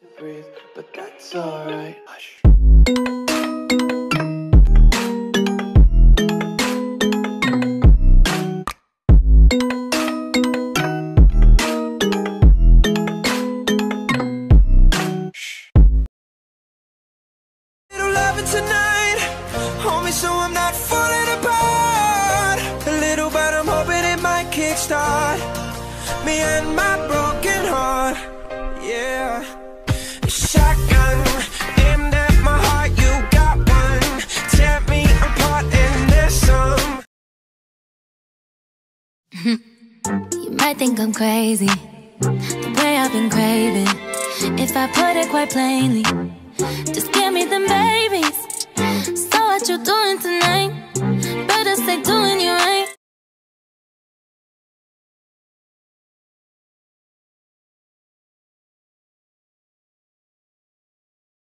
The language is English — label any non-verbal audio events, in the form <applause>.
to breathe, but that's alright. Tonight, so I'm not falling apart. A little, but I'm hoping it might me and my broken <laughs> You might think I'm crazy, the way I've been craving. If I put it quite plainly, just give me them babies. So what you doing tonight? Better stay doing.